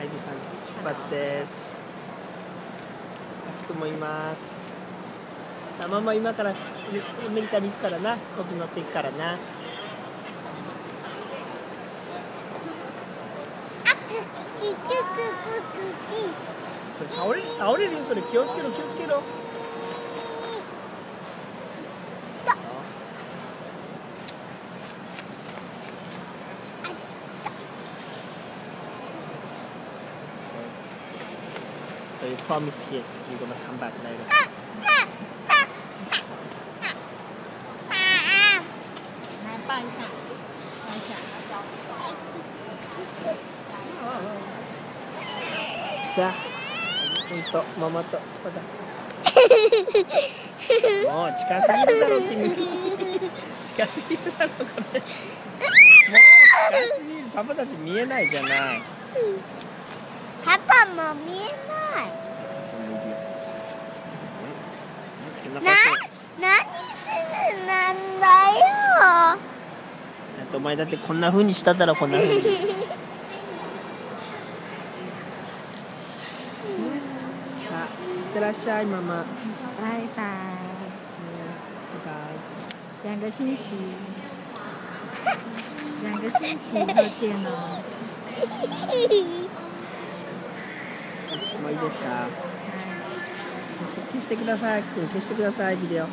アイビーさん出発ですタクもいますママ今からアメリカに行くからな飛び乗っていくからなそれ倒れ倒れるよそれ気をつけろ気をつけろそういう promise here you're gonna come back later，さあうんとママとパパもう近すぎるだろ君近すぎるだろこれもう近すぎるパパたち見えないじゃないパパも見えない。な、何するなんだよ。お前だってこんな風にしただろこんな風にさあいってらっしゃいママバイバイ。バイ两个星期，两个星期后见哦。ですか？はい。消し消してください。消してくださいビデオ